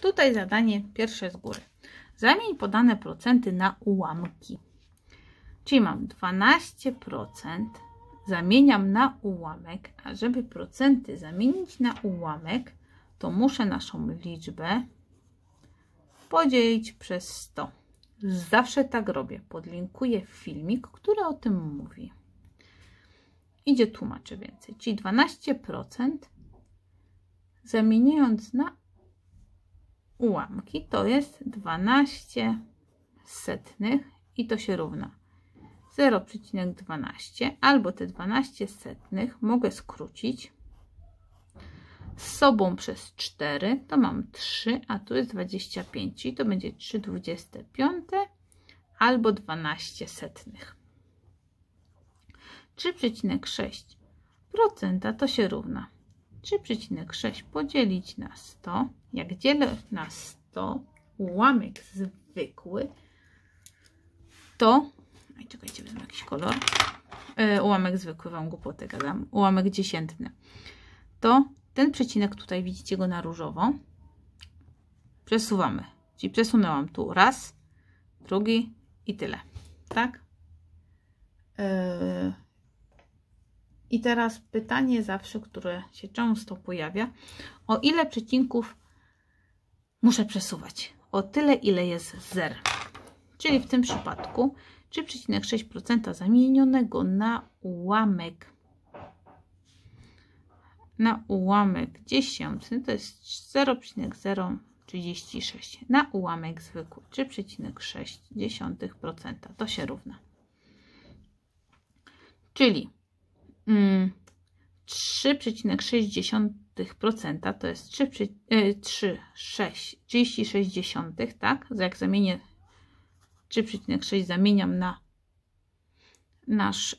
Tutaj zadanie pierwsze z góry. Zamień podane procenty na ułamki. Czyli mam 12%, zamieniam na ułamek, a żeby procenty zamienić na ułamek, to muszę naszą liczbę podzielić przez 100. Zawsze tak robię. Podlinkuję filmik, który o tym mówi. Idzie tłumaczę więcej. Czyli 12% zamieniając na ułamki. To jest 12 setnych i to się równa. 0,12 albo te 12 setnych mogę skrócić z sobą przez 4 to mam 3, a tu jest 25 czyli to będzie 3,25 albo 12 setnych. 3,6% to się równa. 3,6 podzielić na 100. Jak dzielę na 100 ułamek zwykły, to... Oj, czekajcie, wezmę jakiś kolor. Yy, ułamek zwykły, wam głupotę gadam. Ułamek dziesiętny. To ten przecinek tutaj, widzicie go na różowo. Przesuwamy. Czyli przesunęłam tu raz, drugi i tyle. Tak? Yy i teraz pytanie zawsze, które się często pojawia, o ile przecinków muszę przesuwać? O tyle, ile jest zer. Czyli w tym przypadku 3,6% zamienionego na ułamek na ułamek dziesiątny to jest 0,036 na ułamek zwykły 3,6% to się równa. Czyli 3,6% to jest 3,36, e, tak? Jak zamienię 3,6 zamieniam na nasz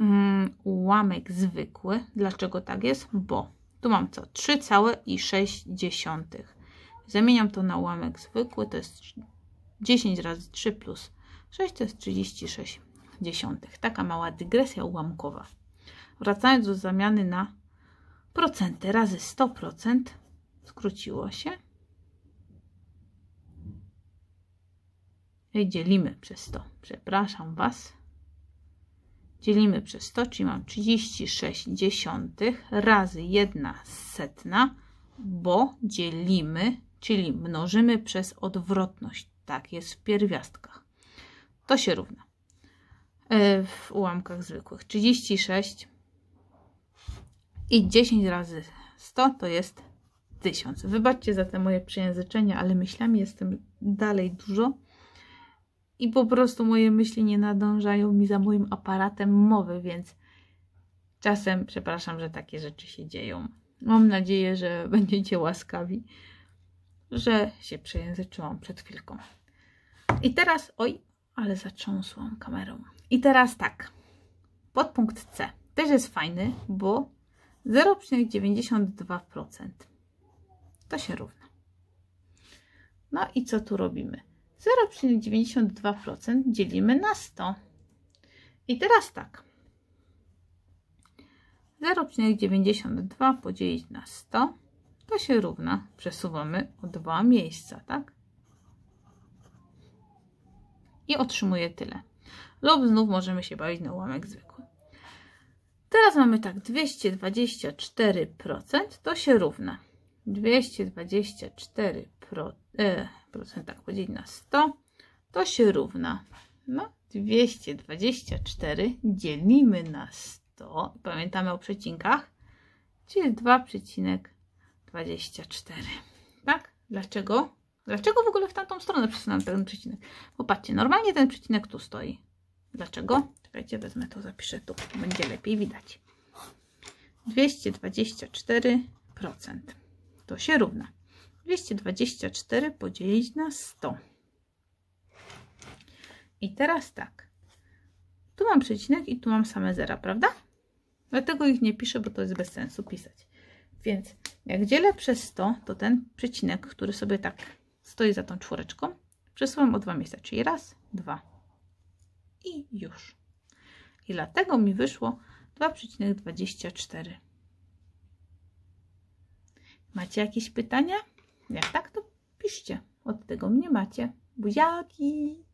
mm, ułamek zwykły. Dlaczego tak jest? Bo tu mam co? 3,6. Zamieniam to na ułamek zwykły, to jest 10 razy 3 plus 6 to jest 36 dziesiątych. Taka mała dygresja ułamkowa. Wracając do zamiany na procenty razy 100% skróciło się. I dzielimy przez 100. Przepraszam Was. Dzielimy przez 100, czyli mam 36 dziesiątych razy 1 setna, bo dzielimy, czyli mnożymy przez odwrotność. Tak jest w pierwiastkach. To się równa. E, w ułamkach zwykłych. 36 i 10 razy 100 to jest 1000. Wybaczcie za te moje przejęzyczenia, ale myślami jestem dalej dużo i po prostu moje myśli nie nadążają mi za moim aparatem mowy, więc czasem przepraszam, że takie rzeczy się dzieją. Mam nadzieję, że będziecie łaskawi, że się przejęzyczyłam przed chwilką. I teraz, oj, ale zatrząsłam kamerą. I teraz tak, podpunkt C też jest fajny, bo 0,92%. To się równa. No i co tu robimy? 0,92% dzielimy na 100. I teraz tak. 0,92 podzielić na 100 to się równa. Przesuwamy o dwa miejsca, tak? I otrzymuję tyle. Lub znów możemy się bawić na ułamek zwykły. Teraz mamy tak, 224% to się równa. 224 pro, e, procent, tak podzielić na 100 to się równa. No, 224 dzielimy na 100. Pamiętamy o przecinkach, czyli 2,24. Tak? Dlaczego? Dlaczego w ogóle w tamtą stronę przesunąłem ten przecinek? Popatrzcie, normalnie ten przecinek tu stoi. Dlaczego? Czekajcie, wezmę to, zapiszę tu. Będzie lepiej widać. 224%. To się równa. 224 podzielić na 100. I teraz tak. Tu mam przecinek i tu mam same zera, prawda? Dlatego ich nie piszę, bo to jest bez sensu pisać. Więc jak dzielę przez 100, to ten przecinek, który sobie tak stoi za tą czwóreczką, przesuwam o dwa miejsca, czyli raz, dwa i już i dlatego mi wyszło 2,24. Macie jakieś pytania? Jak tak, to piszcie. Od tego mnie macie. Buziaki!